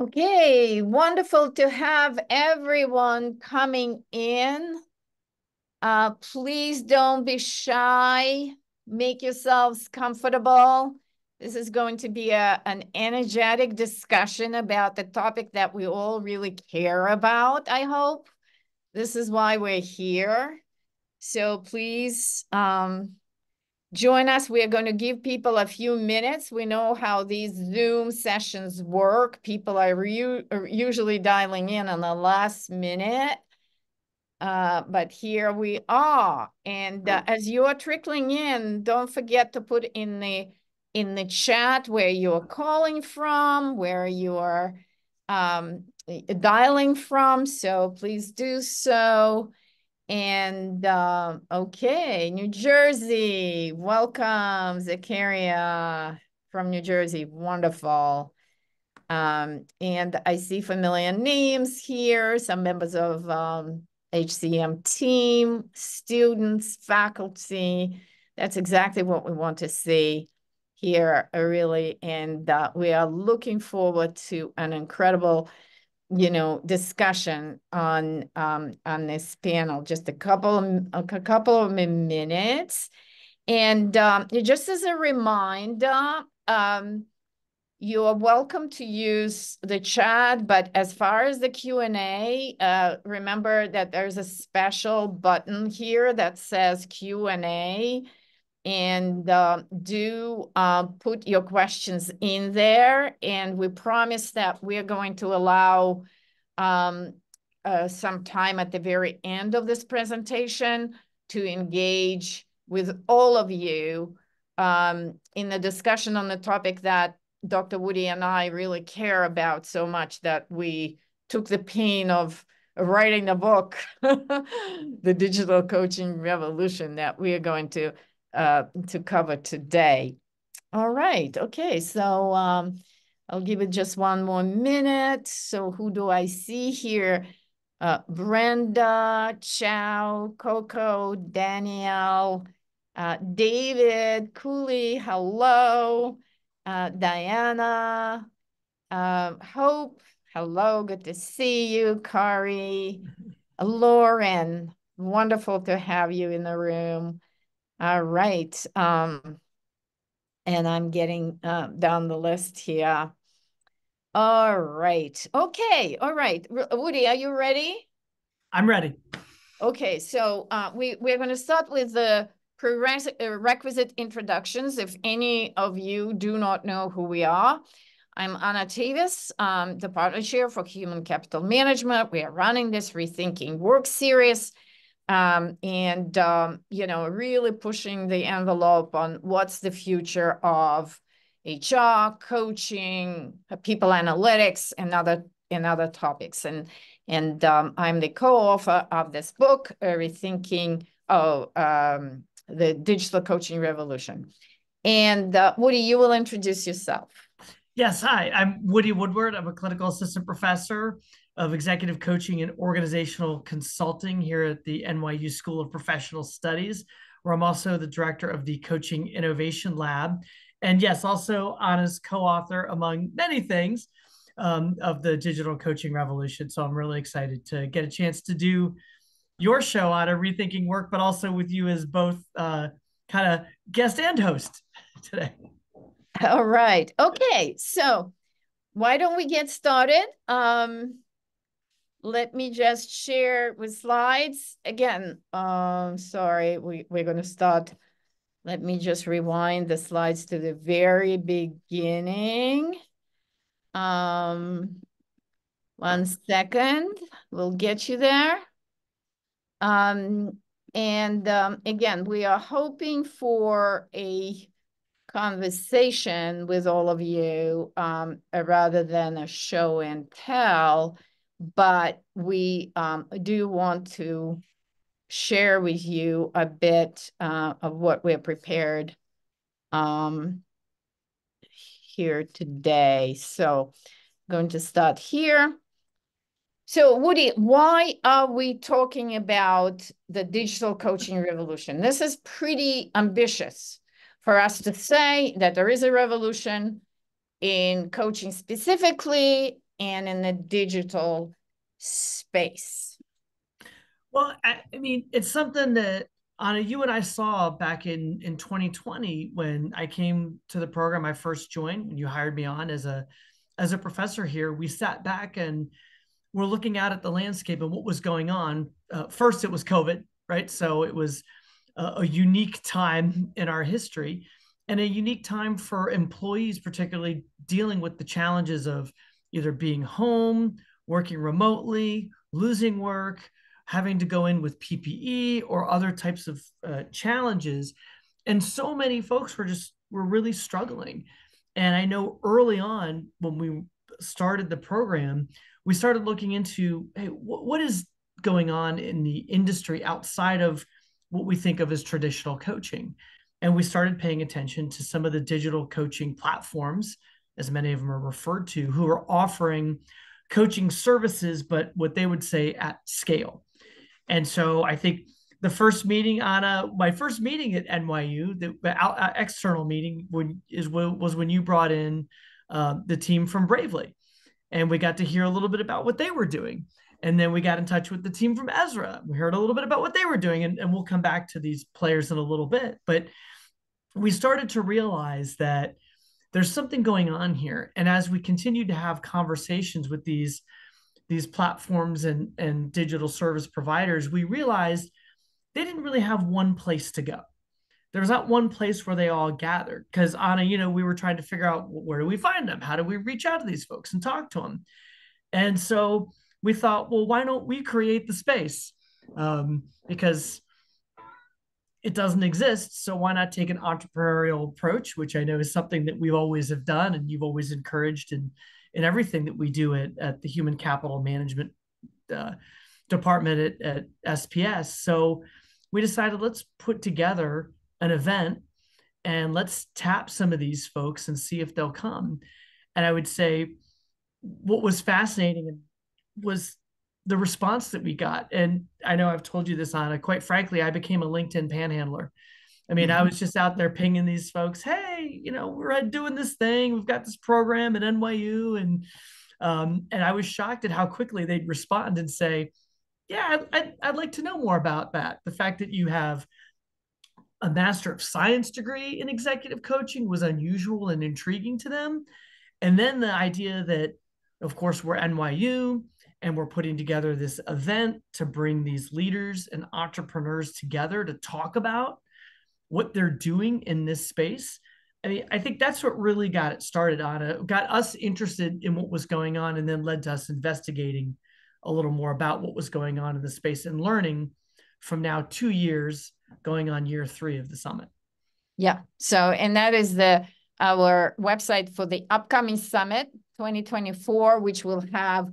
Okay, wonderful to have everyone coming in. Uh, please don't be shy. Make yourselves comfortable. This is going to be a, an energetic discussion about the topic that we all really care about, I hope. This is why we're here. So please um, join us. We are going to give people a few minutes. We know how these Zoom sessions work. People are, are usually dialing in on the last minute. Uh, but here we are. And uh, as you're trickling in, don't forget to put in the in the chat where you're calling from, where you're um, dialing from. So please do so. And uh, okay, New Jersey, welcome, Zakaria from New Jersey, wonderful. Um, and I see familiar names here, some members of um, HCM team, students, faculty. That's exactly what we want to see here, really. And uh, we are looking forward to an incredible you know, discussion on um, on this panel. Just a couple of, a couple of minutes, and um, just as a reminder, um, you are welcome to use the chat. But as far as the Q and A, uh, remember that there's a special button here that says Q and A and uh, do uh, put your questions in there. And we promise that we're going to allow um, uh, some time at the very end of this presentation to engage with all of you um, in the discussion on the topic that Dr. Woody and I really care about so much that we took the pain of writing the book, The Digital Coaching Revolution, that we are going to uh, to cover today. All right. Okay. So um, I'll give it just one more minute. So who do I see here? Uh, Brenda, Chow, Coco, Danielle, uh, David, Cooley, hello, uh, Diana, uh, Hope, hello, good to see you, Kari, Lauren, wonderful to have you in the room. All right. Um, and I'm getting uh, down the list here. All right. Okay. All right. Woody, are you ready? I'm ready. Okay. So uh, we, we're going to start with the prerequisite introductions. If any of you do not know who we are, I'm Anna Tavis, um, the partner chair for Human Capital Management. We are running this Rethinking Work series um, and, um, you know, really pushing the envelope on what's the future of HR, coaching, people analytics, and other and other topics. And and um, I'm the co-author of this book, uh, Rethinking oh, um, the Digital Coaching Revolution. And uh, Woody, you will introduce yourself. Yes, hi, I'm Woody Woodward. I'm a clinical assistant professor of executive coaching and organizational consulting here at the NYU School of Professional Studies, where I'm also the director of the Coaching Innovation Lab. And yes, also Anna's co author, among many things, um, of the digital coaching revolution. So I'm really excited to get a chance to do your show, Anna, Rethinking Work, but also with you as both uh, kind of guest and host today. All right. Okay. So why don't we get started? Um, let me just share with slides again. Um, sorry, we, we're going to start. Let me just rewind the slides to the very beginning. Um, one second, we'll get you there. Um, and um, again, we are hoping for a conversation with all of you um, rather than a show and tell but we um, do want to share with you a bit uh, of what we're prepared um, here today. So I'm going to start here. So Woody, why are we talking about the digital coaching revolution? This is pretty ambitious for us to say that there is a revolution in coaching specifically and in the digital space? Well, I, I mean, it's something that Anna, you and I saw back in in 2020 when I came to the program. I first joined when you hired me on as a as a professor here. We sat back and we're looking out at the landscape and what was going on. Uh, first, it was COVID, right? So it was a, a unique time in our history and a unique time for employees, particularly dealing with the challenges of either being home, working remotely, losing work, having to go in with PPE or other types of uh, challenges. And so many folks were just were really struggling. And I know early on when we started the program, we started looking into hey, wh- what is going on in the industry outside of what we think of as traditional coaching. And we started paying attention to some of the digital coaching platforms, as many of them are referred to, who are offering coaching services, but what they would say at scale. And so I think the first meeting on a my first meeting at NYU, the out, uh, external meeting when is was when you brought in uh, the team from Bravely, and we got to hear a little bit about what they were doing. And then we got in touch with the team from Ezra. We heard a little bit about what they were doing, and, and we'll come back to these players in a little bit. But we started to realize that there's something going on here. And as we continued to have conversations with these these platforms and, and digital service providers, we realized they didn't really have one place to go. There was not one place where they all gathered. Because Anna, you know, we were trying to figure out where do we find them? How do we reach out to these folks and talk to them? And so we thought, well, why don't we create the space? Um, because it doesn't exist. So why not take an entrepreneurial approach, which I know is something that we've always have done and you've always encouraged and in everything that we do at, at the human capital management uh, department at, at SPS. So we decided let's put together an event and let's tap some of these folks and see if they'll come. And I would say what was fascinating was the response that we got. And I know I've told you this, Anna. Quite frankly, I became a LinkedIn panhandler. I mean, mm-hmm. I was just out there pinging these folks, hey, you know, we're doing this thing. We've got this program at NYU. And um, and I was shocked at how quickly they'd respond and say, yeah, I'd, I'd, I'd like to know more about that. The fact that you have a Master of Science degree in executive coaching was unusual and intriguing to them. And then the idea that, of course, we're NYU and we're putting together this event to bring these leaders and entrepreneurs together to talk about what they're doing in this space. I mean, I think that's what really got it started on it, got us interested in what was going on, and then led to us investigating a little more about what was going on in the space and learning from now two years going on year three of the summit. Yeah. So, and that is the our website for the upcoming summit 2024, which will have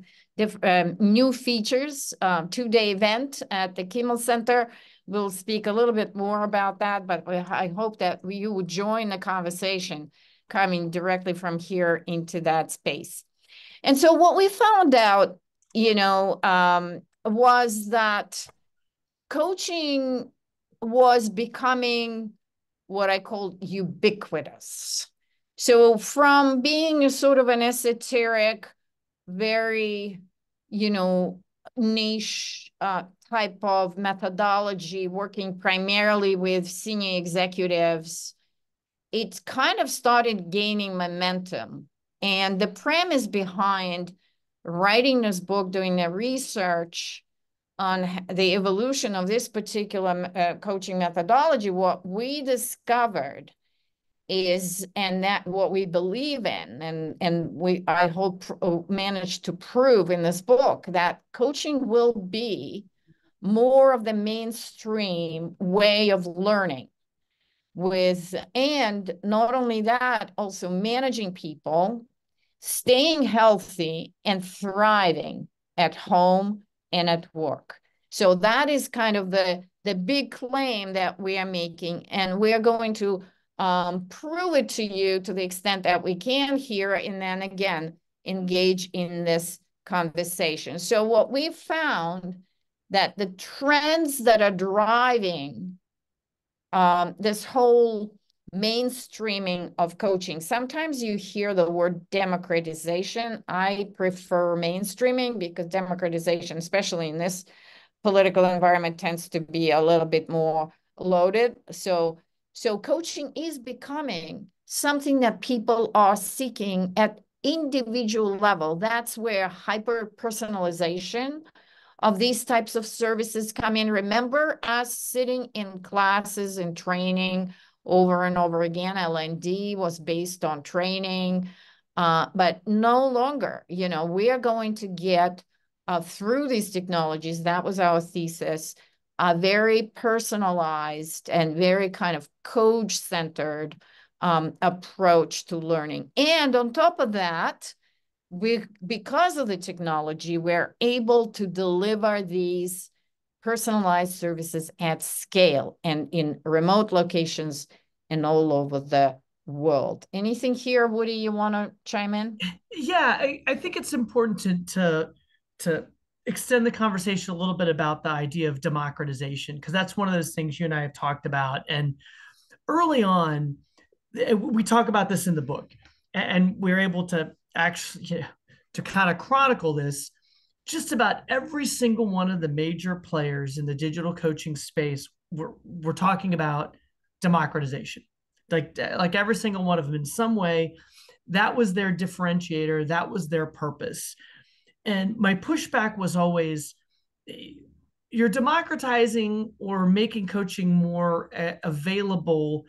um, new features, um, two-day event at the Kimmel Center We'll speak a little bit more about that, but I hope that you would join the conversation coming directly from here into that space. And so what we found out, you know, um, was that coaching was becoming what I call ubiquitous. So from being a sort of an esoteric, very, you know, niche uh, type of methodology working primarily with senior executives, it kind of started gaining momentum. And the premise behind writing this book, doing the research on the evolution of this particular uh, coaching methodology, what we discovered is and that what we believe in and and we i hope uh, managed to prove in this book that coaching will be more of the mainstream way of learning. With and not only that also managing people staying healthy and thriving at home and at work. So that is kind of the the big claim that we are making and we're going to um, prove it to you to the extent that we can here and then again engage in this conversation so what we found that the trends that are driving um, this whole mainstreaming of coaching. Sometimes you hear the word democratization. I prefer mainstreaming because democratization, especially in this political environment, tends to be a little bit more loaded. So, so coaching is becoming something that people are seeking at individual level. That's where hyper personalization of these types of services come in. Remember us sitting in classes and training over and over again. L&D was based on training, uh, but no longer, you know, we are going to get uh, through these technologies, that was our thesis, a very personalized and very kind of coach-centered um, approach to learning. And on top of that, we, because of the technology, we're able to deliver these personalized services at scale and in remote locations and all over the world. Anything here, Woody, you want to chime in? Yeah, I, I think it's important to to to extend the conversation a little bit about the idea of democratization because that's one of those things you and I have talked about. And early on, eh, we talk about this in the book, and we're able to actually to kind of chronicle this. Just about every single one of the major players in the digital coaching space we're, we're talking about democratization. Like like every single one of them in some way that was their differentiator that was their purpose and my pushback was always you're democratizing or making coaching more uh, available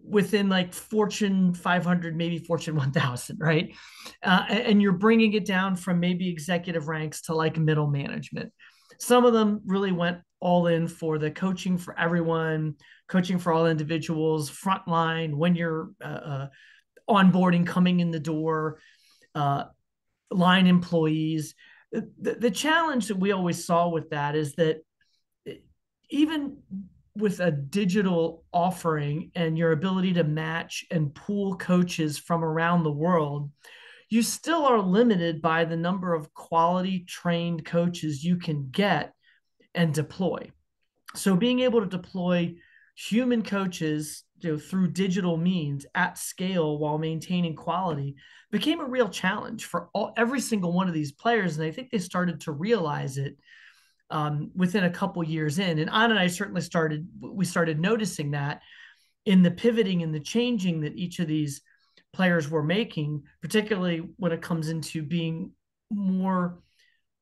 within like Fortune 500, maybe Fortune 1000, right? Uh, and you're bringing it down from maybe executive ranks to like middle management. Some of them really went all in for the coaching for everyone, coaching for all individuals, frontline, when you're uh, uh, onboarding, coming in the door, uh, line employees. The, the challenge that we always saw with that is that eh, even with a digital offering and your ability to match and pool coaches from around the world, you still are limited by the number of quality trained coaches you can get and deploy. So being able to deploy human coaches you know, through digital means at scale while maintaining quality became a real challenge for all, every single one of these players. And I think they started to realize it um, within a couple years in. And Anna and I certainly started, we started noticing that in the pivoting and the changing that each of these players were making, particularly when it comes into being more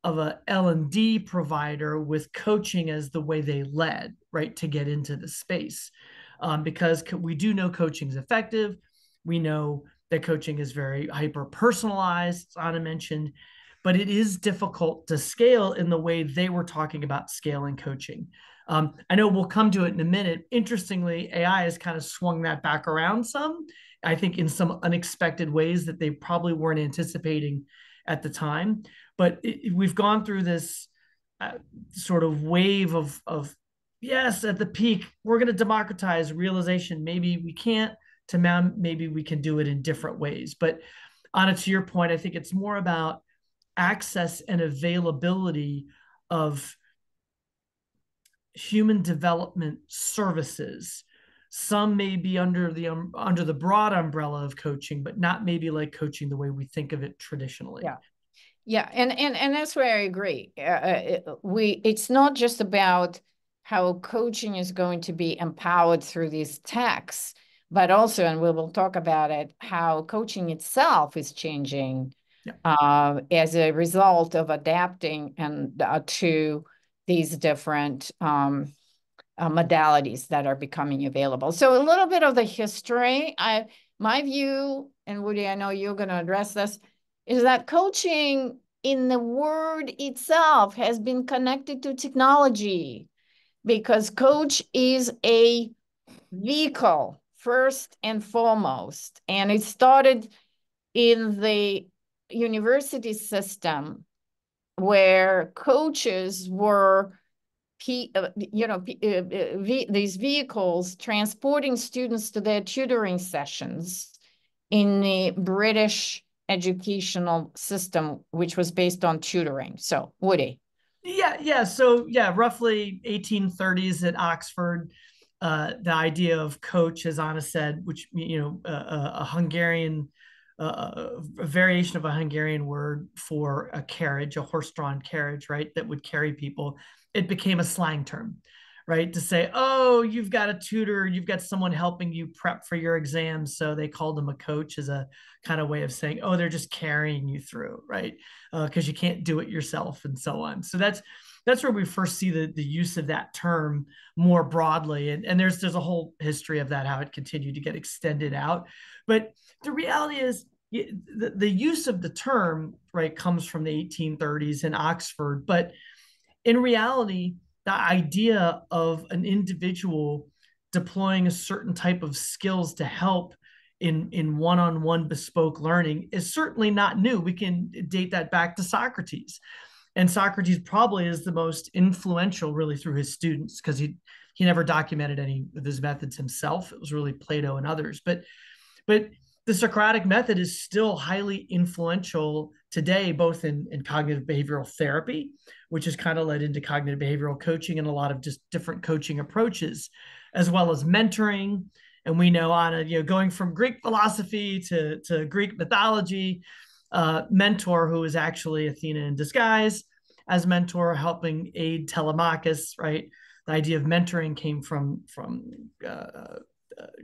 of a L&D provider with coaching as the way they led, right, to get into the space. Um, because we do know coaching is effective. We know that coaching is very hyper personalized, as Anna mentioned, but it is difficult to scale in the way they were talking about scaling coaching. Um, I know we'll come to it in a minute. Interestingly, AI has kind of swung that back around some, I think, in some unexpected ways that they probably weren't anticipating at the time. But it, we've gone through this uh, sort of wave of, of, yes, at the peak, we're going to democratize realization. Maybe we can't, to now, maybe we can do it in different ways. But Anna, to your point, I think it's more about access and availability of human development services some may be under the um, under the broad umbrella of coaching but not maybe like coaching the way we think of it traditionally yeah yeah and and and that's where i agree uh, uh we it's not just about how coaching is going to be empowered through these texts but also and we will talk about it how coaching itself is changing yeah. uh, as a result of adapting and uh, to these different um, uh, modalities that are becoming available. So a little bit of the history. I my view, and Woody, I know you're going to address this, is that coaching in the word itself has been connected to technology because coach is a vehicle first and foremost. And it started in the university system where coaches were uh, you know uh, uh, these vehicles transporting students to their tutoring sessions in the british educational system which was based on tutoring. So woody yeah yeah so yeah roughly 1830s at oxford uh, the idea of coach, as Anna said, which you know, a, a Hungarian, uh, a variation of a Hungarian word for a carriage, a horse-drawn carriage, right, that would carry people. It became a slang term, right, to say, oh, you've got a tutor, you've got someone helping you prep for your exams. So they called them a coach as a kind of way of saying, oh, they're just carrying you through, right, because uh, you can't do it yourself, and so on. So that's that's where we first see the, the use of that term more broadly. And, and there's there's a whole history of that, how it continued to get extended out. But the reality is the, the use of the term, right, comes from the 1830s in Oxford. But in reality, the idea of an individual deploying a certain type of skills to help in in one-on-one bespoke learning is certainly not new we can date that back to socrates and Socrates probably is the most influential really through his students because he he never documented any of his methods himself. It was really Plato and others. But but the Socratic method is still highly influential today, both in, in cognitive behavioral therapy, which has kind of led into cognitive behavioral coaching and a lot of just different coaching approaches, as well as mentoring. And we know on a, you know, going from Greek philosophy to, to Greek mythology, uh, mentor who is actually Athena in disguise as mentor, helping aid Telemachus. Right, the idea of mentoring came from from uh, uh,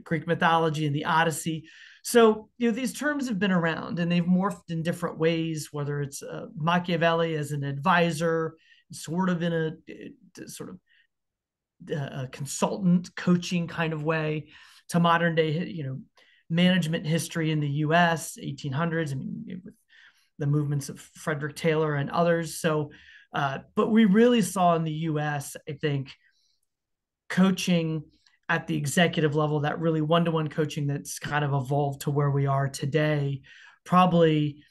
Greek mythology and the Odyssey. So you know these terms have been around and they've morphed in different ways. Whether it's uh, Machiavelli as an advisor, sort of in a, a sort of uh, a consultant coaching kind of way, to modern day, you know, management history in the U.S. 1800s. I mean, with the movements of Frederick Taylor and others. So, uh, but we really saw in the U.S. I think coaching at the executive level, that really one-to-one coaching that's kind of evolved to where we are today, probably.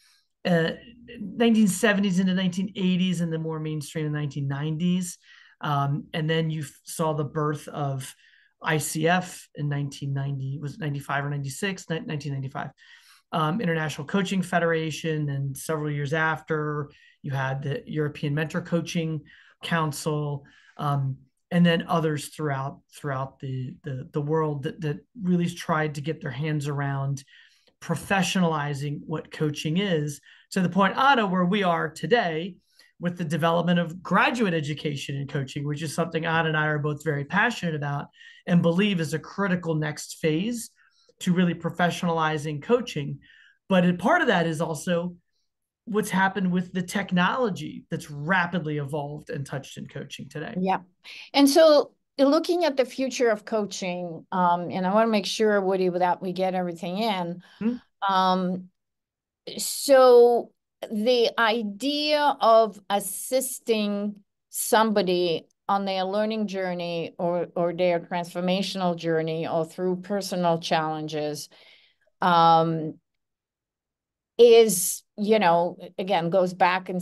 Uh, 1970s into 1980s and the more mainstream in the 1990s. Um, and then you saw the birth of ICF in 1990, was 95 or 96, 1995, um, International Coaching Federation. And several years after, you had the European Mentor Coaching Council, um, and then others throughout throughout the, the, the world that, that really tried to get their hands around professionalizing what coaching is to the point, Anna, where we are today with the development of graduate education in coaching, which is something Anna and I are both very passionate about and believe is a critical next phase to really professionalizing coaching. But part of that is also what's happened with the technology that's rapidly evolved and touched in coaching today. Yeah. And so looking at the future of coaching, um, and I want to make sure, Woody, that we get everything in. Mm-hmm. Um, so the idea of assisting somebody on their learning journey or, or their transformational journey or through personal challenges um, is, you know, again, goes back in,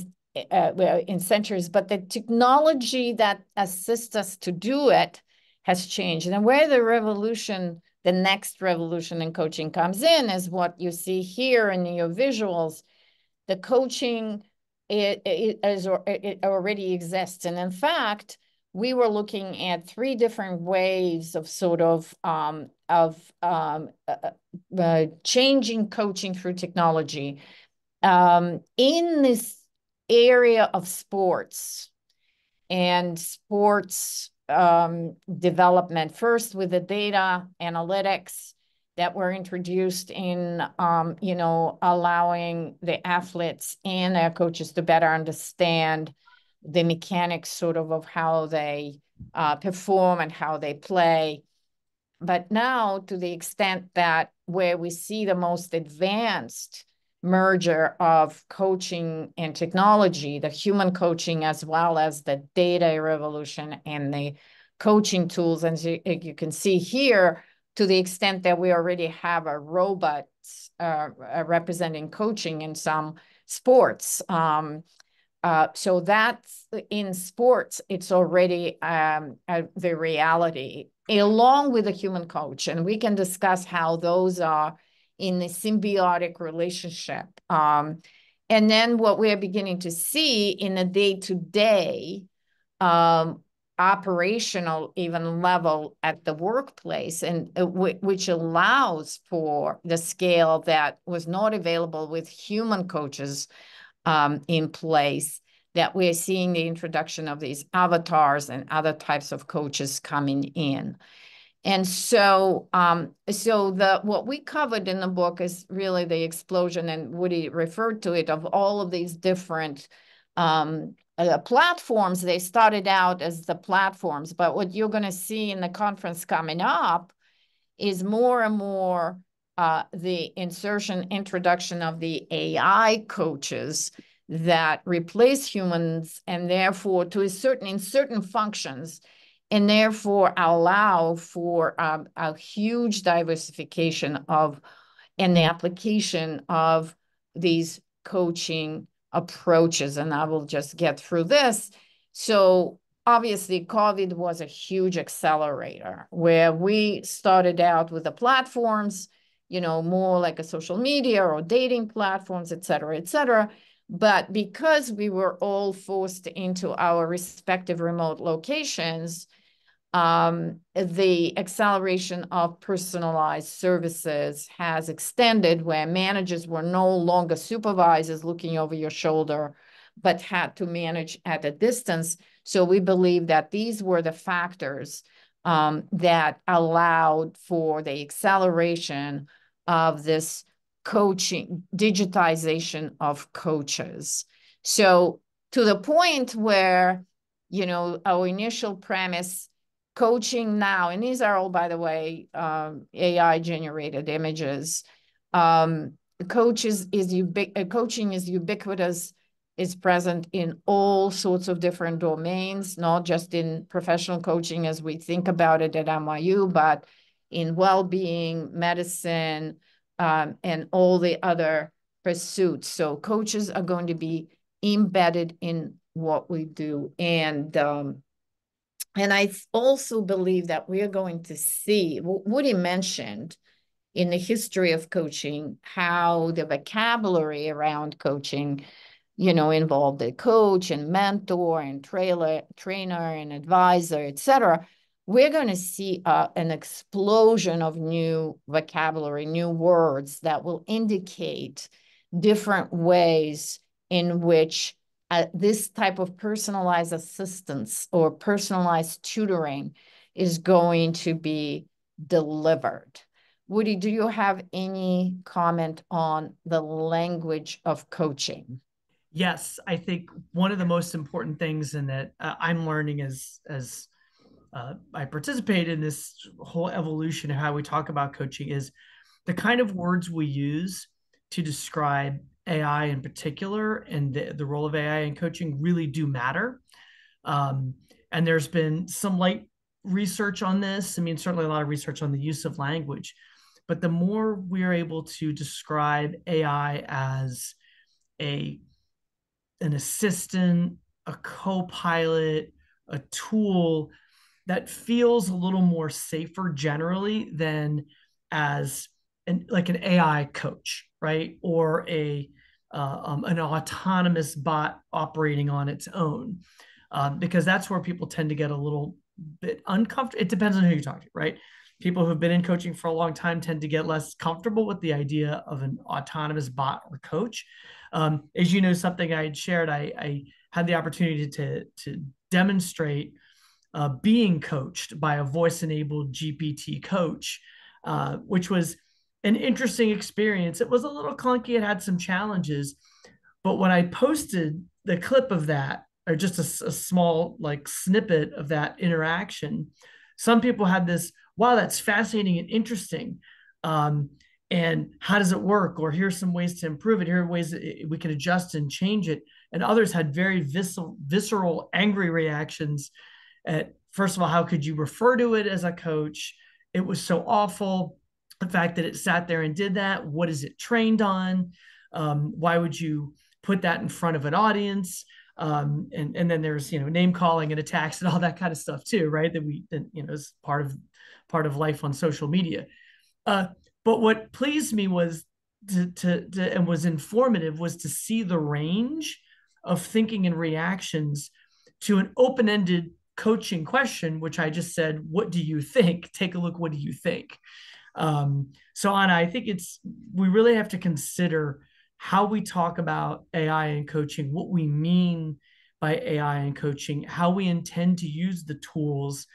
uh, in centuries, but the technology that assists us to do it has changed. And where the revolution, the next revolution in coaching comes in is what you see here in your visuals the coaching it, it, is, it already exists. And in fact, we were looking at three different ways of sort of um, of um, uh, uh, uh, changing coaching through technology um, in this area of sports and sports um, development. First, with the data analytics, that were introduced in, um, you know, allowing the athletes and their coaches to better understand the mechanics sort of of how they uh, perform and how they play. But now, to the extent that where we see the most advanced merger of coaching and technology, the human coaching as well as the data revolution and the coaching tools. And you, you can see here, to the extent that we already have a robot uh, uh, representing coaching in some sports. Um, uh, so that's in sports, it's already um, the reality along with a human coach. And we can discuss how those are in a symbiotic relationship. Um, and then what we're beginning to see in the day to day operational even level at the workplace and uh, which allows for the scale that was not available with human coaches um, in place that we're seeing the introduction of these avatars and other types of coaches coming in. And so, um, so the what we covered in the book is really the explosion, and Woody referred to it of all of these different um, uh, platforms. They started out as the platforms, but what you're going to see in the conference coming up is more and more uh, the insertion, introduction of the AI coaches that replace humans and therefore to a certain in certain functions and therefore allow for um, a huge diversification of and the application of these coaching approaches and i will just get through this. So obviously covid was a huge accelerator where we started out with the platforms you know more like a social media or dating platforms et cetera et cetera. But because we were all forced into our respective remote locations, um, the acceleration of personalized services has extended where managers were no longer supervisors looking over your shoulder, but had to manage at a distance. So we believe that these were the factors um, that allowed for the acceleration of this coaching, digitization of coaches. So to the point where, you know, our initial premise, coaching now, and these are all, by the way, um, AI generated images. Um, coaches is ubiqu- uh, coaching is ubiquitous, is present in all sorts of different domains, not just in professional coaching as we think about it at NYU, but in well-being, medicine, um, and all the other pursuits. So coaches are going to be embedded in what we do. And um, and I also believe that we are going to see, Woody mentioned in the history of coaching, how the vocabulary around coaching, you know, involved a coach and mentor and trailer, trainer and advisor, et cetera. We're going to see uh, an explosion of new vocabulary, new words that will indicate different ways in which uh, this type of personalized assistance or personalized tutoring is going to be delivered. Woody, do you have any comment on the language of coaching? Yes, I think one of the most important things in that uh, I'm learning as as uh, I participate in this whole evolution of how we talk about coaching is the kind of words we use to describe AI in particular and the, the role of AI in coaching really do matter. Um, and there's been some light research on this. I mean, certainly a lot of research on the use of language. But the more we're able to describe AI as a an assistant, a co-pilot, a tool that feels a little more safer generally than as an like an AI coach, right? Or a uh, um, an autonomous bot operating on its own, um, because that's where people tend to get a little bit uncomfortable. It depends on who you talk to, right? People who've been in coaching for a long time tend to get less comfortable with the idea of an autonomous bot or coach. Um, as you know, something I had shared, I, I had the opportunity to to demonstrate uh, being coached by a voice enabled GPT coach, uh, which was an interesting experience. It was a little clunky, it had some challenges. But when I posted the clip of that, or just a, a small like snippet of that interaction, some people had this, wow, that's fascinating and interesting. Um, and how does it work? Or here's some ways to improve it. Here are ways that we can adjust and change it. And others had very visceral, visceral angry reactions at first of all, how could you refer to it as a coach? It was so awful. The fact that it sat there and did that, what is it trained on? Um, why would you put that in front of an audience? Um, and and then there's you know name calling and attacks and all that kind of stuff too, right? That we that, you know is part of part of life on social media. Uh, but what pleased me was to, to, to and was informative was to see the range of thinking and reactions to an open-ended coaching question, which I just said, what do you think? Take a look, what do you think? Um, so Anna, I think it's we really have to consider how we talk about AI and coaching, what we mean by AI and coaching, how we intend to use the tools,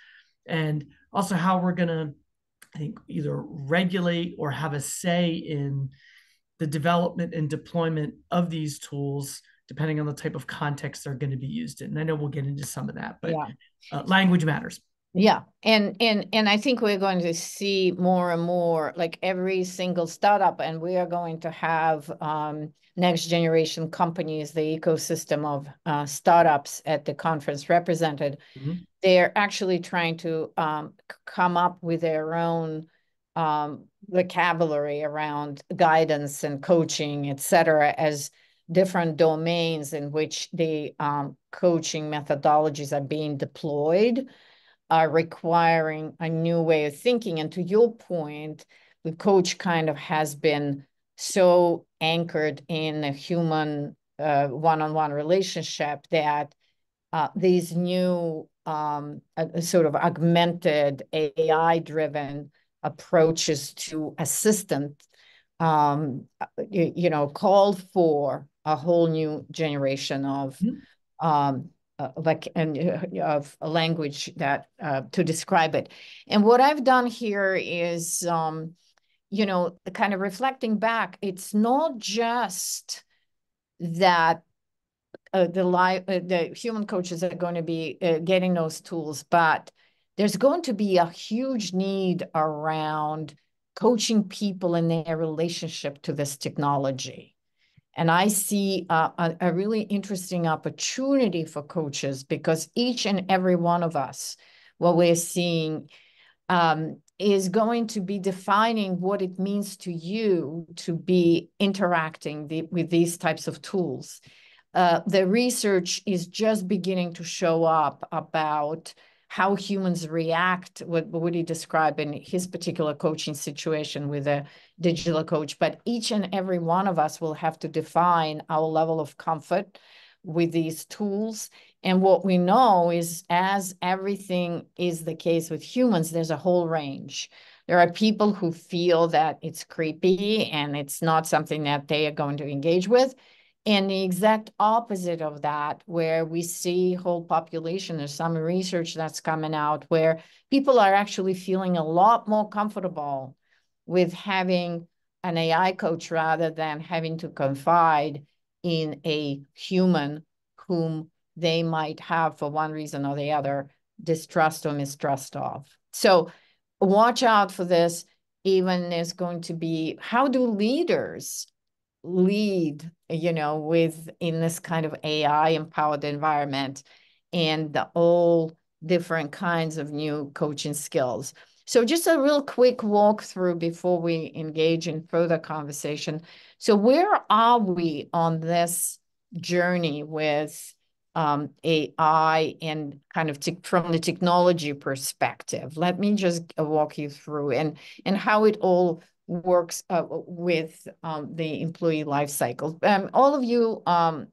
and also how we're going to, I think, either regulate or have a say in the development and deployment of these tools depending on the type of context they're going to be used in. And I know we'll get into some of that, but yeah. uh, language matters. Yeah, and and and I think we're going to see more and more, like every single startup, and we are going to have um, next generation companies, the ecosystem of uh, startups at the conference represented. Mm-hmm. They're actually trying to um, come up with their own um, vocabulary around guidance and coaching, et cetera, as different domains in which the um, coaching methodologies are being deployed are requiring a new way of thinking. And to your point, the coach kind of has been so anchored in a human uh, one-on-one relationship that uh, these new um, uh, sort of augmented AI-driven approaches to assistant, um, you, you, know, called for a whole new generation of mm-hmm. um, uh, like and uh, of a language that uh, to describe it. And what I've done here is, um, you know, kind of reflecting back. It's not just that uh, the live uh, the human coaches are going to be getting those tools, but there's going to be a huge need around coaching people in their relationship to this technology and I see a, a, really interesting opportunity for coaches because each and every one of us, what we're seeing um, is going to be defining what it means to you to be interacting the, with these types of tools. Uh, the research is just beginning to show up about how humans react, what, what he describe in his particular coaching situation with a digital coach. But each and every one of us will have to define our level of comfort with these tools. And what we know is, as everything is the case with humans, there's a whole range. There are people who feel that it's creepy and it's not something that they are going to engage with. And the exact opposite of that, where we see whole population, there's some research that's coming out where people are actually feeling a lot more comfortable with having an AI coach rather than having to confide in a human whom they might have, for one reason or the other, distrust or mistrust of. So watch out for this. Even there's going to be how do leaders lead, you know, with in this kind of AI empowered environment and the all different kinds of new coaching skills. So just a real quick walkthrough before we engage in further conversation. So where are we on this journey with um, AI and kind of from the technology perspective? Let me just walk you through and and how it all works uh, with um, the employee life cycle. Um, all of you um,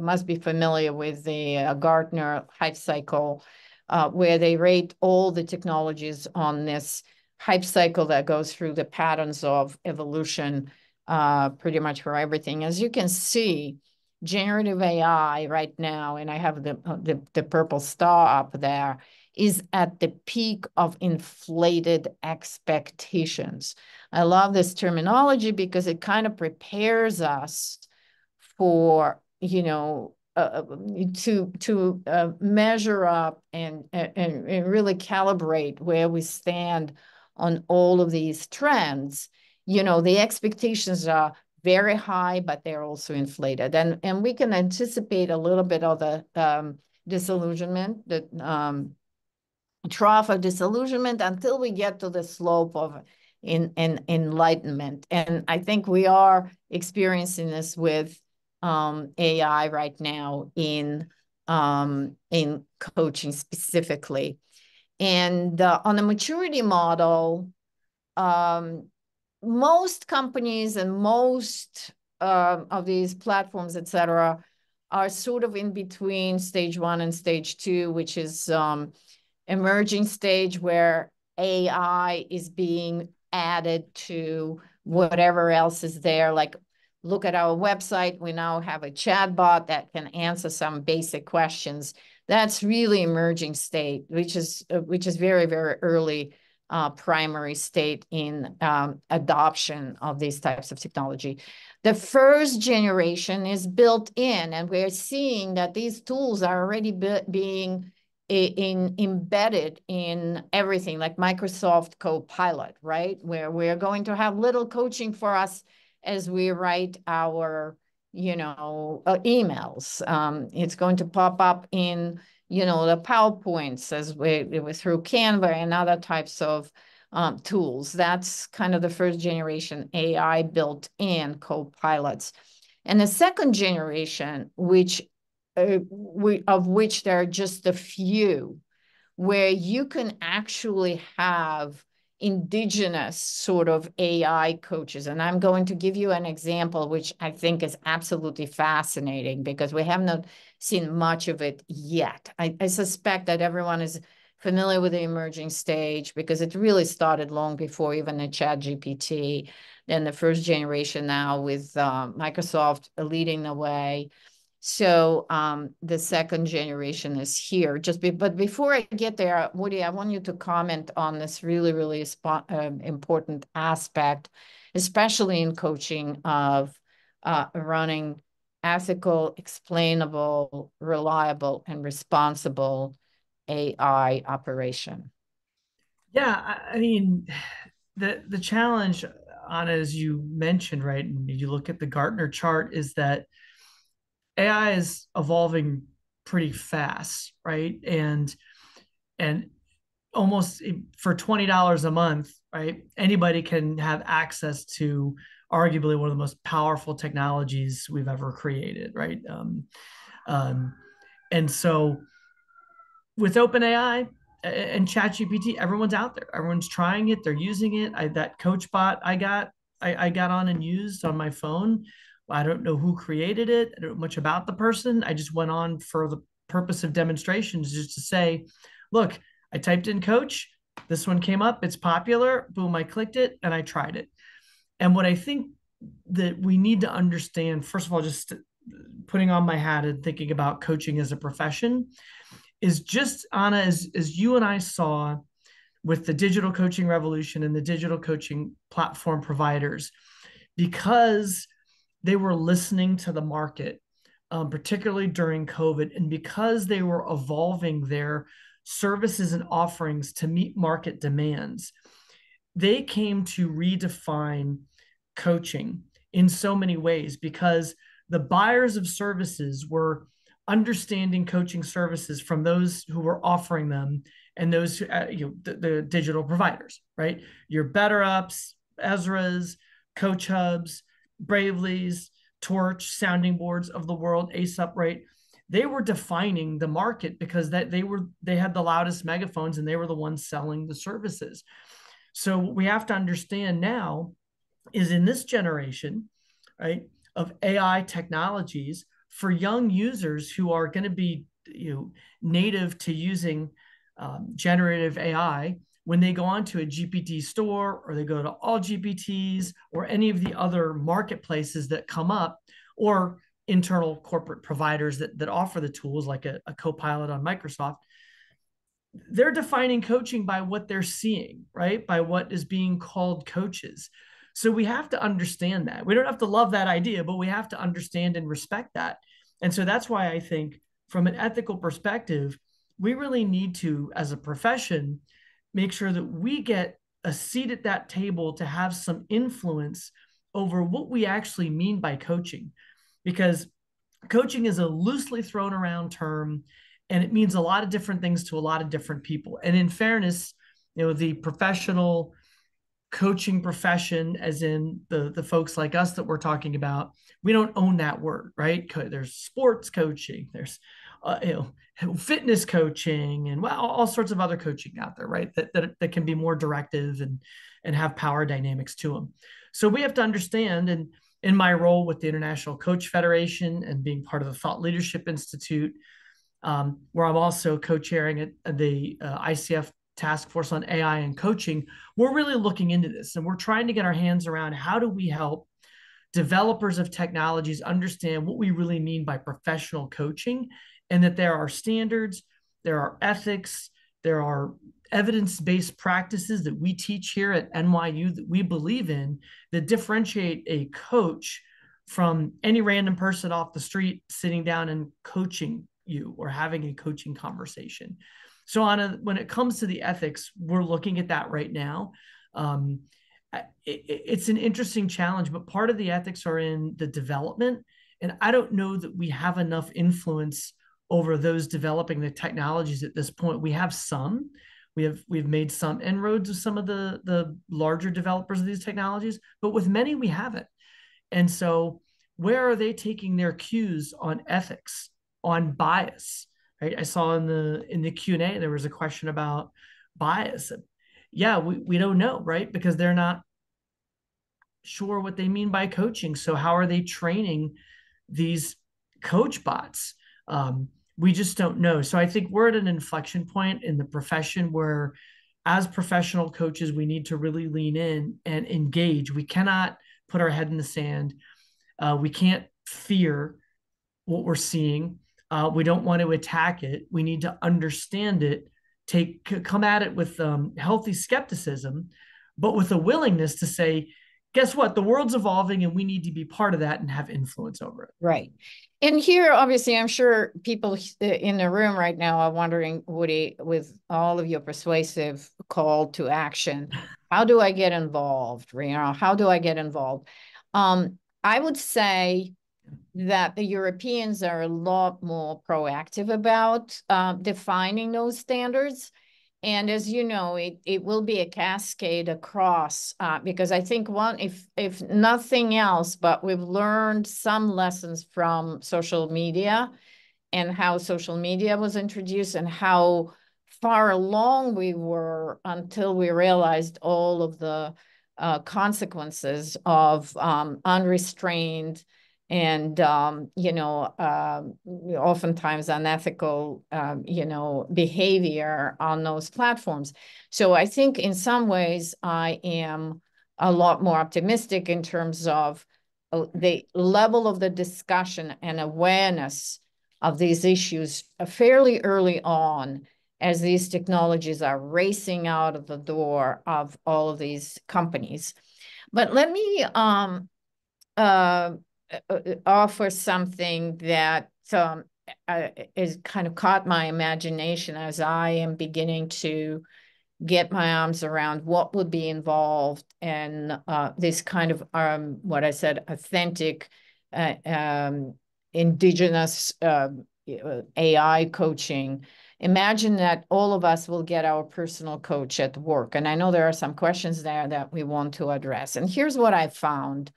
must be familiar with the uh, Gartner Hype Cycle, uh, where they rate all the technologies on this hype cycle that goes through the patterns of evolution uh, pretty much for everything. As you can see, generative AI right now, and I have the, uh, the, the purple star up there, is at the peak of inflated expectations. I love this terminology because it kind of prepares us for, you know, uh, uh to to uh, measure up and, and and really calibrate where we stand on all of these trends. You know, the expectations are very high, but they're also inflated, and and we can anticipate a little bit of the um, disillusionment that um, trough of disillusionment until we get to the slope of in, in enlightenment. And I think we are experiencing this with um, AI right now in um, in coaching specifically. And uh, on a maturity model, um, most companies and most uh, of these platforms, et cetera, are sort of in between stage one and stage two, which is um, emerging stage where AI is being added to whatever else is there. Like look at our website, we now have a chat bot that can answer some basic questions. That's really emerging state, which is which is very, very early uh, primary state in um, adoption of these types of technology. The first generation is built in, and we're seeing that these tools are already be being in, embedded in everything, like Microsoft Copilot, right? Where we're going to have little coaching for us as we write our, you know, uh, emails. Um, it's going to pop up in you know, the PowerPoints as we, through Canva and other types of um, tools. That's kind of the first generation AI built in co-pilots. And the second generation, which uh, of which there are just a few, where you can actually have indigenous sort of AI coaches. And I'm going to give you an example, which I think is absolutely fascinating because we have not seen much of it yet. I, I suspect that everyone is familiar with the emerging stage because it really started long before even the chat GPT. Then the first generation now with uh, Microsoft leading the way. So um, the second generation is here. Just be, but before I get there, Woody, I want you to comment on this really, really spot, uh, important aspect, especially in coaching of uh, running ethical, explainable, reliable, and responsible AI operation. Yeah, I mean, the the challenge, Anna, as you mentioned, right, and you look at the Gartner chart, is that AI is evolving pretty fast, right? And and almost for twenty dollars a month, right? Anybody can have access to arguably one of the most powerful technologies we've ever created, right? Um, um, and so with OpenAI and ChatGPT, everyone's out there. Everyone's trying it. They're using it. I, that coach bot I got, I, I got on and used on my phone I don't know who created it. I don't know much about the person. I just went on for the purpose of demonstrations just to say, look, I typed in coach. This one came up. It's popular. Boom, I clicked it and I tried it. And what I think that we need to understand, first of all, just putting on my hat and thinking about coaching as a profession, is just Anna, as, as you and I saw with the digital coaching revolution and the digital coaching platform providers, because they were listening to the market, um, particularly during COVID. And because they were evolving their services and offerings to meet market demands, they came to redefine coaching in so many ways because the buyers of services were understanding coaching services from those who were offering them and those who, uh, you know the, the, digital providers right your BetterUps Ezras coach hubs Bravely's, Torch, Sounding Boards of the world, AceUp right, they were defining the market because that they were they had the loudest megaphones and they were the ones selling the services. So what we have to understand now is in this generation, right, of AI technologies for young users who are going to be you know native to using um, generative AI when they go onto a GPT store or they go to all GPTs or any of the other marketplaces that come up or internal corporate providers that, that offer the tools like a, a Copilot on Microsoft, they're defining coaching by what they're seeing, right? By what is being called coaches. So we have to understand that. We don't have to love that idea, but we have to understand and respect that. And so that's why I think, from an ethical perspective, we really need to, as a profession, make sure that we get a seat at that table to have some influence over what we actually mean by coaching. Because coaching is a loosely thrown around term and it means a lot of different things to a lot of different people. And in fairness, you know, the professional coaching profession, as in the, the folks like us that we're talking about, we don't own that word, right? There's sports coaching, there's uh, you know, fitness coaching and well, all sorts of other coaching out there, right? That, that, that can be more directive and, and have power dynamics to them. So we have to understand, and in my role with the International Coach Federation and being part of the Thought Leadership Institute, um, where I'm also co-chairing the uh, ICF task force on AI and coaching, we're really looking into this and we're trying to get our hands around how do we help developers of technologies understand what we really mean by professional coaching and that there are standards, there are ethics, there are evidence-based practices that we teach here at NYU that we believe in that differentiate a coach from any random person off the street sitting down and coaching you or having a coaching conversation. So on a, when it comes to the ethics, we're looking at that right now. Um, it, it's an interesting challenge, but part of the ethics are in the development. And I don't know that we have enough influence over those developing the technologies at this point. We have some. We have we've made some inroads with some of the the larger developers of these technologies, but with many we haven't. And so where are they taking their cues on ethics, on bias? Right? I saw in the in the Q&A there was a question about bias. Yeah, we, we don't know, right? Because they're not sure what they mean by coaching. So how are they training these coach bots? Um, we just don't know. So I think we're at an inflection point in the profession where as professional coaches, we need to really lean in and engage. We cannot put our head in the sand. Uh, we can't fear what we're seeing. Uh, we don't want to attack it. We need to understand it, take come at it with um, healthy skepticism, but with a willingness to say, guess what? The world's evolving and we need to be part of that and have influence over it. Right. And here, obviously, I'm sure people in the room right now are wondering, Woody, with all of your persuasive call to action, how do I get involved? You know, how do I get involved? Um, I would say that the Europeans are a lot more proactive about uh, defining those standards. And as you know, it, it will be a cascade across uh, because I think one, if if nothing else, but we've learned some lessons from social media and how social media was introduced and how far along we were until we realized all of the uh, consequences of um, unrestrained and um, you know uh, oftentimes unethical um, you know behavior on those platforms. So i think in some ways i am a lot more optimistic in terms of uh, the level of the discussion and awareness of these issues fairly early on as these technologies are racing out of the door of all of these companies. But let me um, uh, uh, uh, offer something that um, uh, is kind of caught my imagination as I am beginning to get my arms around what would be involved in uh, this kind of um, what I said authentic uh, um, indigenous uh, AI coaching. Imagine that all of us will get our personal coach at work. And I know there are some questions there that we want to address. And here's what I found.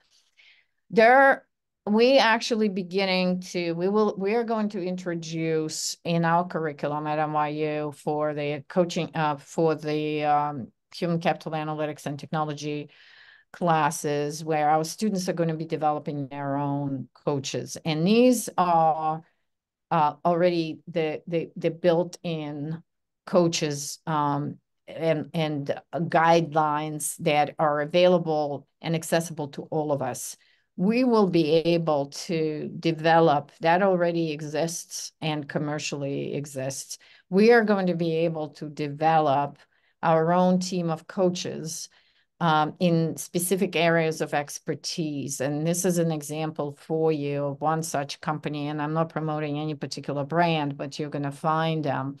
There we actually beginning to we will we are going to introduce in our curriculum at NYU for the coaching uh, for the um, human capital analytics and technology classes where our students are going to be developing their own coaches. And these are uh, already the the the built-in coaches um, and and guidelines that are available and accessible to all of us we will be able to develop that already exists and commercially exists. We are going to be able to develop our own team of coaches um, in specific areas of expertise. And this is an example for you of one such company. And I'm not promoting any particular brand, but you're going to find them.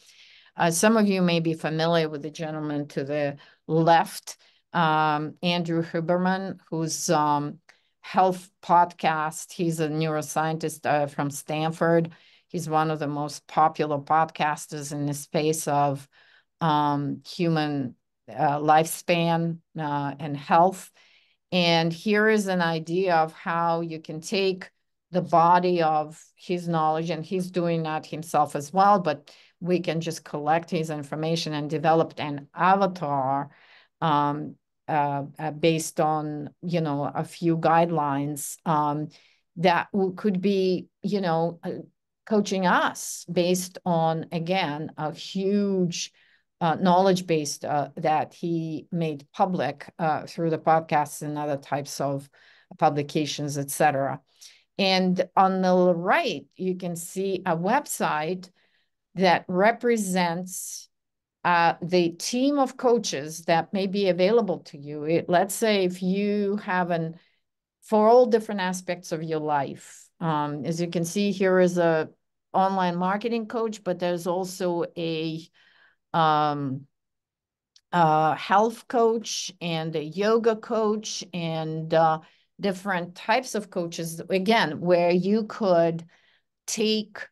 Uh, some of you may be familiar with the gentleman to the left, um, Andrew Huberman, who's um, health podcast. He's a neuroscientist uh, from Stanford. He's one of the most popular podcasters in the space of um, human uh, lifespan uh, and health. And here is an idea of how you can take the body of his knowledge, and he's doing that himself as well, but we can just collect his information and develop an avatar um, uh, uh, based on you know a few guidelines um, that could be you know uh, coaching us based on again a huge uh, knowledge base uh, that he made public uh, through the podcasts and other types of publications, etc. And on the right, you can see a website that represents uh, the team of coaches that may be available to you. It, let's say if you have an, for all different aspects of your life, um, as you can see here is a online marketing coach, but there's also a um, a health coach and a yoga coach and uh, different types of coaches, again, where you could take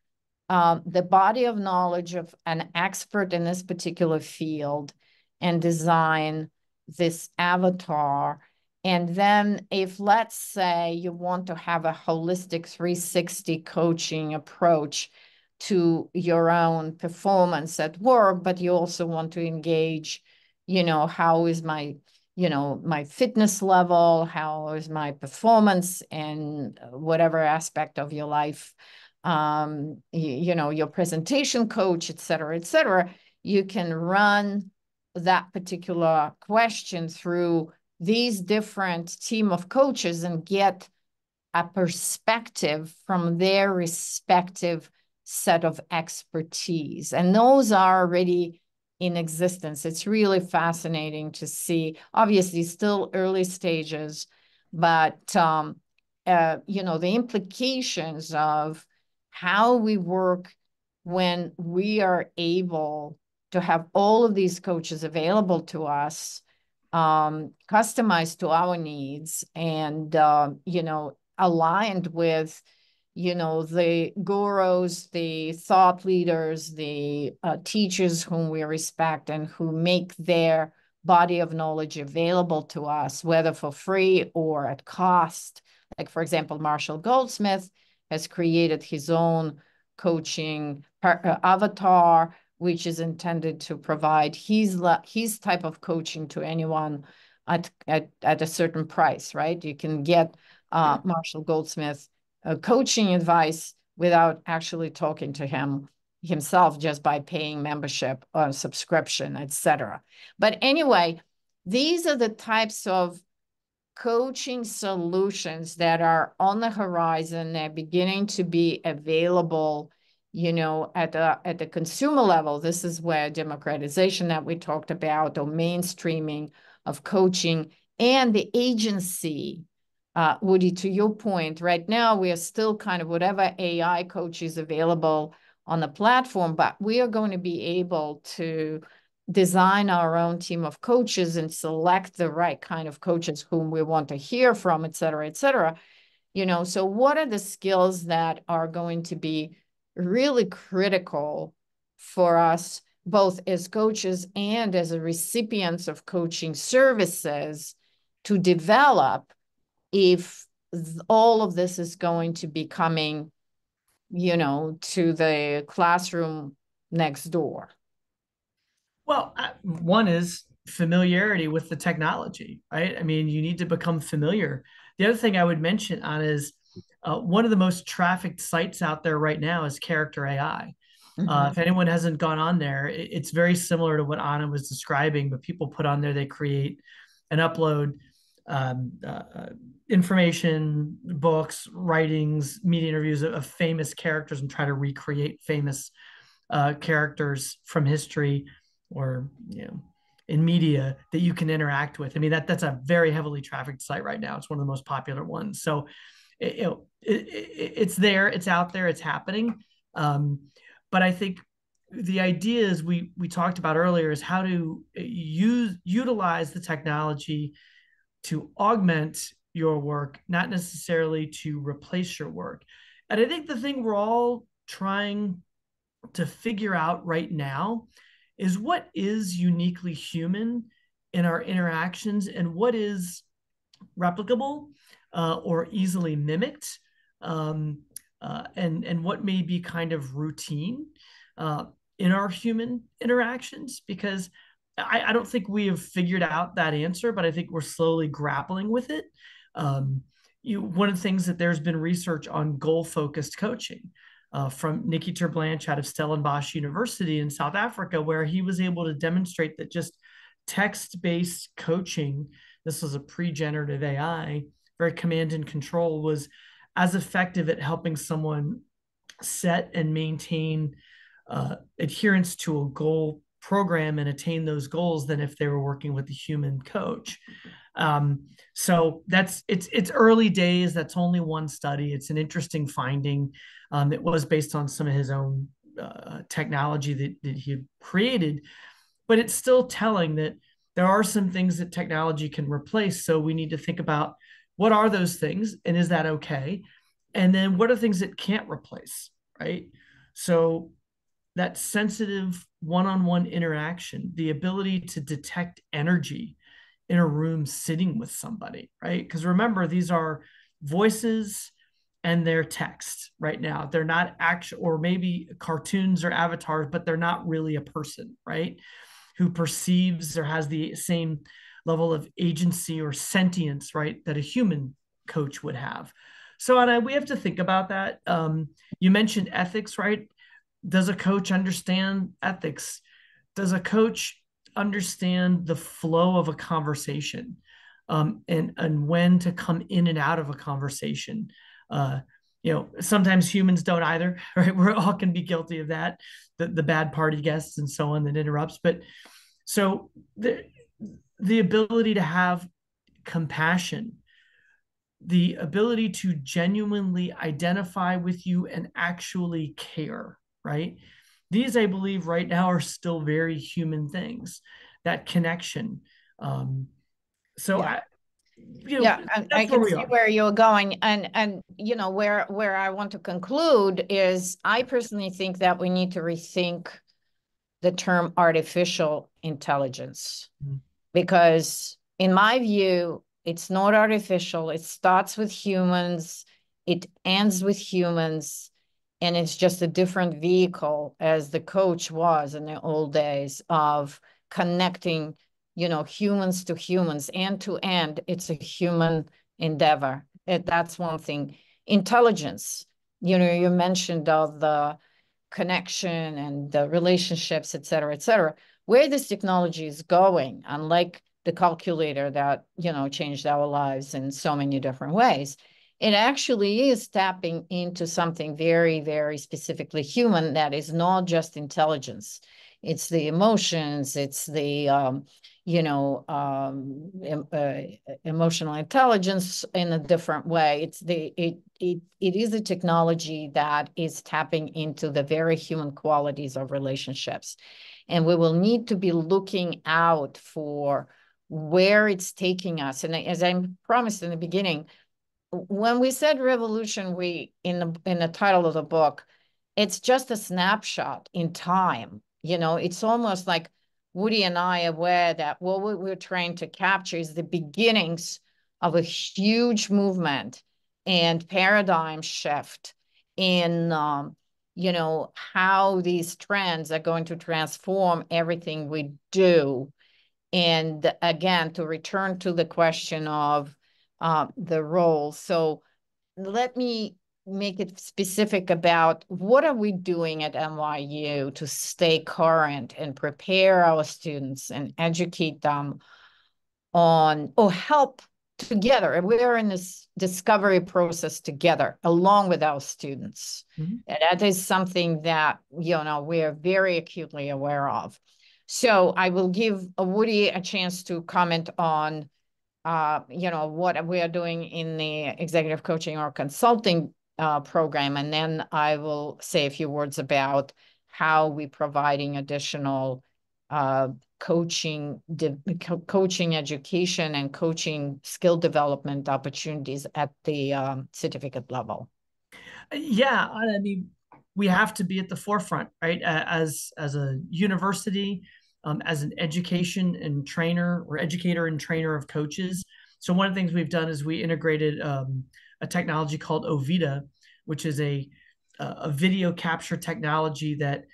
um, the body of knowledge of an expert in this particular field and design this avatar. And then if let's say you want to have a holistic 360 coaching approach to your own performance at work, but you also want to engage, you know, how is my you know, my fitness level, how is my performance and whatever aspect of your life, um, you, you know, your presentation coach, et cetera, et cetera, you can run that particular question through these different team of coaches and get a perspective from their respective set of expertise. And those are already in existence. It's really fascinating to see. Obviously, still early stages, but um, uh, you know the implications of how we work when we are able to have all of these coaches available to us, um, customized to our needs, and uh, you know aligned with you know, the gurus, the thought leaders, the uh, teachers whom we respect and who make their body of knowledge available to us, whether for free or at cost. Like, for example, Marshall Goldsmith has created his own coaching uh, avatar, which is intended to provide his, his type of coaching to anyone at, at, at a certain price, right? You can get uh, Marshall Goldsmith uh, coaching advice without actually talking to him himself just by paying membership or subscription, etc. But anyway, these are the types of coaching solutions that are on the horizon. They're beginning to be available, you know, at the at the consumer level. This is where democratization that we talked about, or mainstreaming of coaching, and the agency uh, Woody, to your point, right now we are still kind of whatever AI coach is available on the platform, but we are going to be able to design our own team of coaches and select the right kind of coaches whom we want to hear from, et cetera, et cetera. You know, so what are the skills that are going to be really critical for us, both as coaches and as recipients of coaching services to develop if all of this is going to be coming, you know, to the classroom next door? Well, one is familiarity with the technology, right? I mean, you need to become familiar. The other thing I would mention on is uh, one of the most trafficked sites out there right now is Character AI. Mm-hmm. Uh, if anyone hasn't gone on there, it, it's very similar to what Anna was describing, but people put on there, they create and upload um, uh, uh, information, books, writings, media interviews of, of, famous characters and try to recreate famous uh, characters from history or you know in media that you can interact with. I mean that that's a very heavily trafficked site right now. It's one of the most popular ones. So it, it, it, it's there, it's out there, it's happening. Um, but I think the ideas we we talked about earlier is how to use utilize the technology to augment your work, not necessarily to replace your work. And I think the thing we're all trying to figure out right now is what is uniquely human in our interactions and what is replicable uh, or easily mimicked um, uh, and, and what may be kind of routine uh, in our human interactions because I, I, don't think we have figured out that answer, but I think we're slowly grappling with it. Um, you, one of the things that there's been research on goal focused coaching uh, from Nicky Terblanche out of Stellenbosch University in South Africa, where he was able to demonstrate that just text based coaching, this was a pre generative AI, very command and control, was as effective at helping someone set and maintain uh, adherence to a goal program and attain those goals than if they were working with a human coach. Um, so that's it's it's early days. That's only one study. It's an interesting finding. Um, it was based on some of his own uh, technology that, that he had created, but it's still telling that there are some things that technology can replace. So we need to think about what are those things and is that okay? And then what are things that can't replace, right? So that sensitive one-on-one interaction, the ability to detect energy in a room sitting with somebody, right? Because remember, these are voices and they're text right now. They're not actual, or maybe cartoons or avatars, but they're not really a person, right? Who perceives or has the same level of agency or sentience, right, that a human coach would have. So, Anna, we have to think about that. Um, you mentioned ethics, right? Does a coach understand ethics? Does a coach understand the flow of a conversation um, and and when to come in and out of a conversation? Uh, you know, sometimes humans don't either, right? We're all can be guilty of that, the, the bad party guests and so on that interrupts. But so the the ability to have compassion the ability to genuinely identify with you and actually care, right? These, I believe, right now are still very human things. That connection. Um, so, yeah. I, you know, yeah, I can see are. where you're going, and and you know where where I want to conclude is I personally think that we need to rethink the term artificial intelligence mm-hmm. because, in my view, it's not artificial. It starts with humans, it ends with humans, and it's just a different vehicle as the coach was in the old days of connecting, you know, humans to humans, end to end. It's a human endeavor. It, that's one thing. Intelligence, you know, you mentioned of the connection and the relationships, et cetera, et cetera. Where this technology is going, unlike the calculator that you know changed our lives in so many different ways it actually is tapping into something very very specifically human that is not just intelligence. It's the emotions it's the um, you know um, uh, emotional intelligence in a different way. It's the it, it it is a technology that is tapping into the very human qualities of relationships. And we will need to be looking out for where it's taking us. And as I promised in the beginning, when we said revolution, we in the in the title of the book, it's just a snapshot in time. You know, it's almost like Woody and I aware that what we're trying to capture is the beginnings of a huge movement and paradigm shift in um, you know how these trends are going to transform everything we do and again, to return to the question of uh, the role. So let me make it specific about what are we doing at NYU to stay current and prepare our students and educate them on or help together. We're in this discovery process together along with our students. Mm-hmm. And that is something that, you know, we're very acutely aware of. So I will give Woody a chance to comment on, uh, you know, what we are doing in the executive coaching or consulting uh, program, and then I will say a few words about how we providing additional uh, coaching, co coaching education and coaching skill development opportunities at the um, certificate level. Yeah, I mean, we have to be at the forefront, right? As as a university, um, as an education and trainer or educator and trainer of coaches. So one of the things we've done is we integrated um, a technology called Ovida, which is a a video capture technology that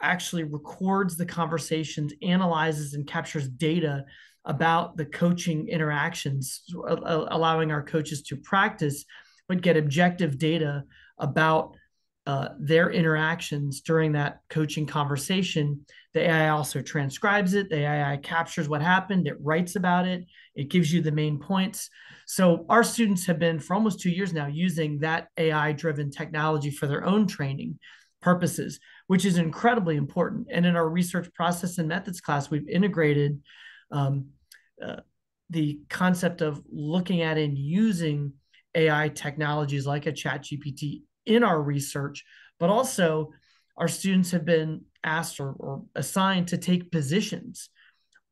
actually records the conversations, analyzes and captures data about the coaching interactions, allowing our coaches to practice, but get objective data about uh, their interactions during that coaching conversation. The AI also transcribes it. The AI captures what happened. It writes about it. It gives you the main points. So our students have been for almost two years now using that AI driven technology for their own training purposes, which is incredibly important. And in our research process and methods class, we've integrated um, uh, the concept of looking at and using AI technologies like a chat GPT in our research, but also our students have been asked or, or assigned to take positions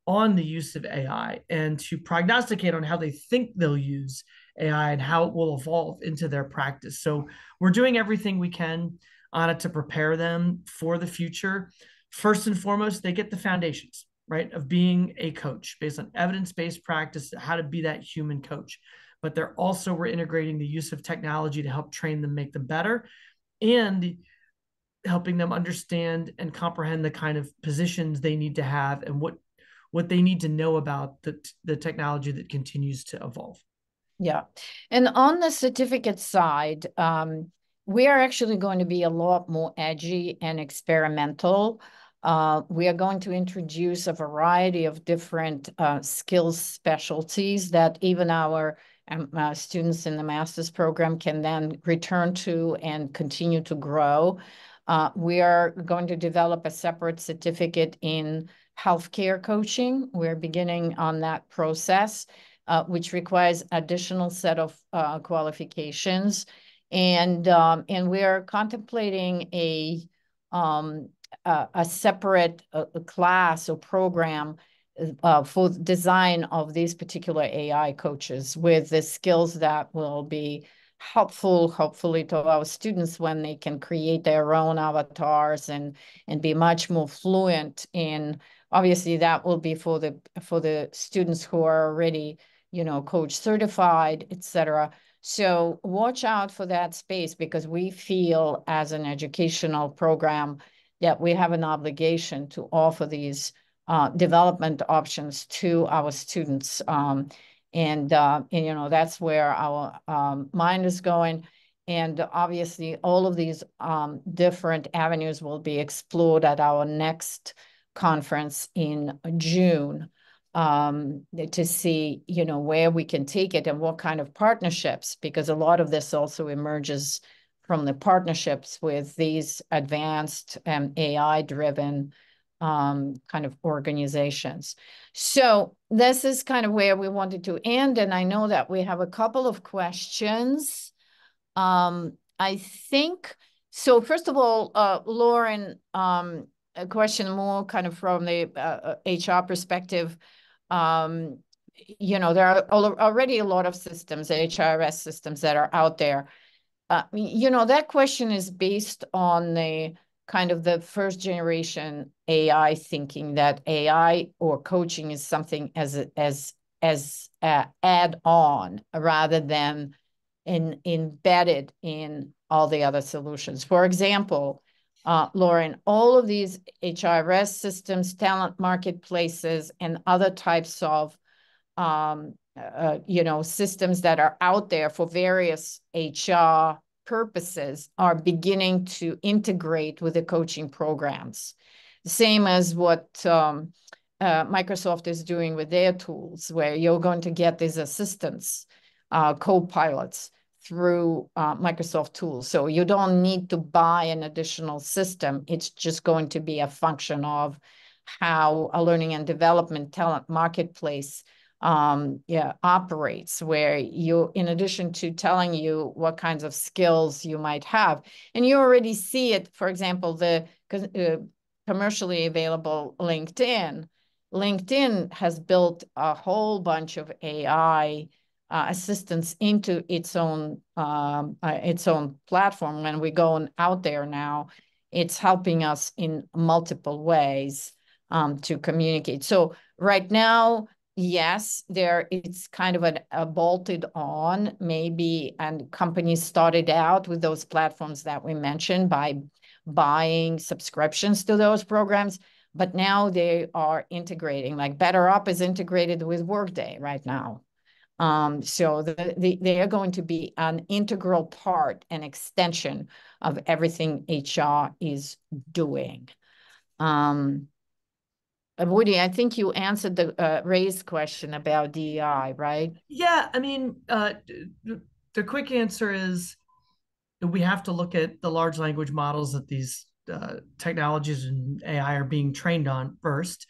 on the use of AI and to prognosticate on how they think they'll use AI and how it will evolve into their practice. So we're doing everything we can on it to prepare them for the future. First and foremost, they get the foundations, right, of being a coach based on evidence based practice, how to be that human coach. But they're also, we're integrating the use of technology to help train them, make them better, and helping them understand and comprehend the kind of positions they need to have and what what they need to know about the, the technology that continues to evolve. Yeah. And on the certificate side, um, we are actually going to be a lot more edgy and experimental. Uh, we are going to introduce a variety of different uh, skills specialties that even our um, uh, students in the master's program can then return to and continue to grow. Uh, we are going to develop a separate certificate in healthcare coaching. We're beginning on that process, uh, which requires additional set of uh, qualifications. And, um, and we're contemplating a, um, a, a, separate class or program uh, for design of these particular AI coaches with the skills that will be helpful, hopefully, to our students when they can create their own avatars and and be much more fluent in obviously that will be for the for the students who are already you know coach certified etc so watch out for that space because we feel as an educational program that we have an obligation to offer these uh, development options to our students. Um, and, uh, and you know that's where our um, mind is going. And obviously all of these um, different avenues will be explored at our next conference in June um, to see, you know, where we can take it and what kind of partnerships, because a lot of this also emerges from the partnerships with these advanced um, AI-driven um, kind of organizations. So this is kind of where we wanted to end, and I know that we have a couple of questions. Um, I think, so first of all, uh, Lauren, um, a question more kind of from the uh, HR uh, perspective. Um, you know, there are already a lot of systems, HRS systems that are out there. Uh, you know, that question is based on the kind of the first generation AI thinking that AI or coaching is something as as as a add on rather than in embedded in all the other solutions. For example, uh, Lauren, all of these HRS systems, talent marketplaces, and other types of, um, uh, you know, systems that are out there for various HR purposes are beginning to integrate with the coaching programs. Same as what um, uh, Microsoft is doing with their tools, where you're going to get these assistants, uh, co-pilots, through uh, Microsoft tools. So you don't need to buy an additional system. It's just going to be a function of how a learning and development talent marketplace um, yeah, operates, where you, in addition to telling you what kinds of skills you might have, and you already see it, for example, the uh, commercially available LinkedIn. LinkedIn has built a whole bunch of AI uh, assistance into its own um, uh, its own platform. When we go out there now, it's helping us in multiple ways um, to communicate. So right now, yes, there it's kind of a, a bolted on maybe, and companies started out with those platforms that we mentioned by buying subscriptions to those programs, but now they are integrating. Like BetterUp is integrated with Workday right now. Um, so the, the, they are going to be an integral part and extension of everything HR is doing. Um, uh, Woody, I think you answered the uh, raised question about DEI, right? Yeah, I mean, uh, the quick answer is we have to look at the large language models that these uh, technologies and AI are being trained on first.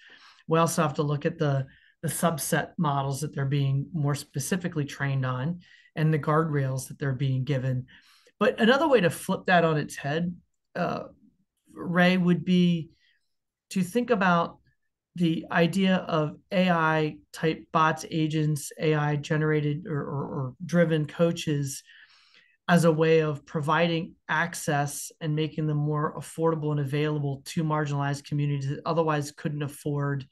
We also have to look at the the subset models that they're being more specifically trained on and the guardrails that they're being given. But another way to flip that on its head, uh, Ray, would be to think about the idea of AI type bots, agents, AI generated or, or, or driven coaches as a way of providing access and making them more affordable and available to marginalized communities that otherwise couldn't afford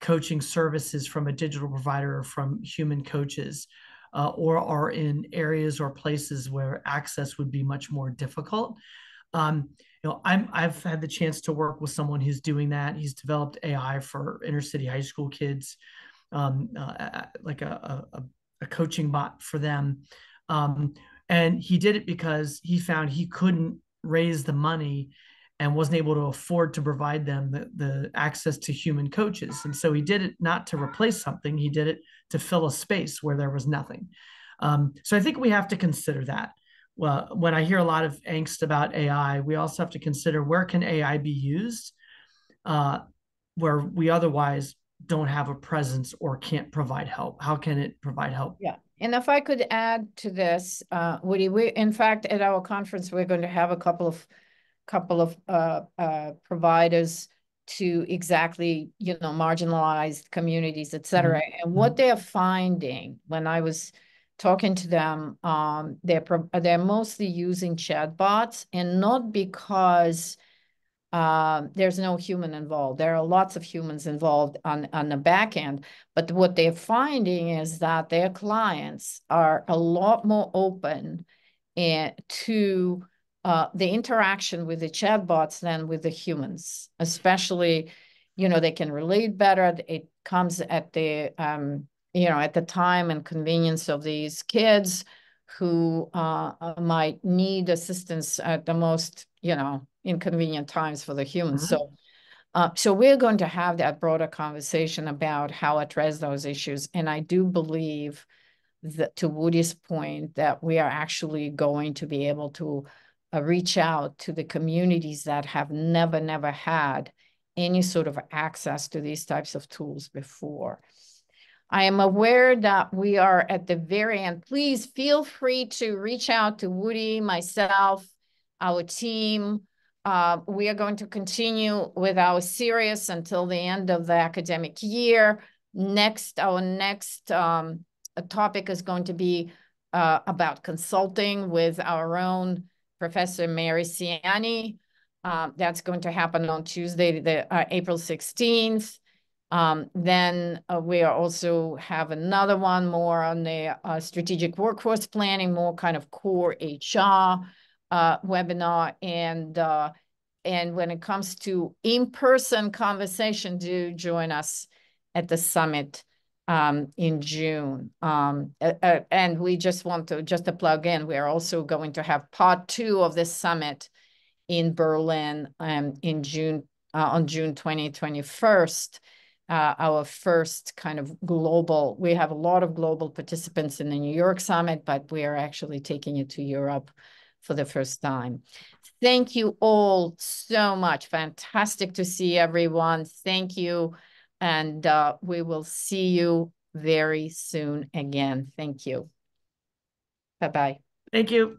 coaching services from a digital provider or from human coaches, uh, or are in areas or places where access would be much more difficult. Um, you know, I'm I've had the chance to work with someone who's doing that. He's developed AI for inner city high school kids, um, uh, like a, a, a coaching bot for them. Um, and he did it because he found he couldn't raise the money and wasn't able to afford to provide them the, the access to human coaches. And so he did it not to replace something, he did it to fill a space where there was nothing. Um, so I think we have to consider that. Well, when I hear a lot of angst about AI, we also have to consider where can AI be used uh, where we otherwise don't have a presence or can't provide help. How can it provide help? Yeah. And if I could add to this, uh, Woody, we in fact at our conference we're going to have a couple of couple of uh, uh, providers to exactly you know marginalized communities et cetera mm-hmm. and what they're finding when i was talking to them um, they're they're mostly using chatbots and not because uh, there's no human involved there are lots of humans involved on on the back end but what they're finding is that their clients are a lot more open and eh, to uh, the interaction with the chatbots than with the humans, especially, you know, they can relate better. It comes at the, um, you know, at the time and convenience of these kids who uh, might need assistance at the most, you know, inconvenient times for the humans. Mm-hmm. So, uh, so we're going to have that broader conversation about how address those issues. And I do believe that to Woody's point, that we are actually going to be able to uh, reach out to the communities that have never, never had any sort of access to these types of tools before. I am aware that we are at the very end. Please feel free to reach out to Woody, myself, our team. Uh, we are going to continue with our series until the end of the academic year. Next, our next um, topic is going to be uh, about consulting with our own Professor Mary Ciani. Um, that's going to happen on Tuesday, the uh, April 16th. Um, then uh, we also have another one more on the uh, strategic workforce planning, more kind of core HR uh, webinar. And, uh, and when it comes to in-person conversation, do join us at the summit um, in June. Um, uh, and we just want to, just to plug in, we are also going to have part two of this summit in Berlin um, in June, uh, on June 2021st. Uh, our first kind of global, we have a lot of global participants in the New York summit, but we are actually taking it to Europe for the first time. Thank you all so much. Fantastic to see everyone. Thank you. And uh, we will see you very soon again. Thank you. Bye-bye. Thank you.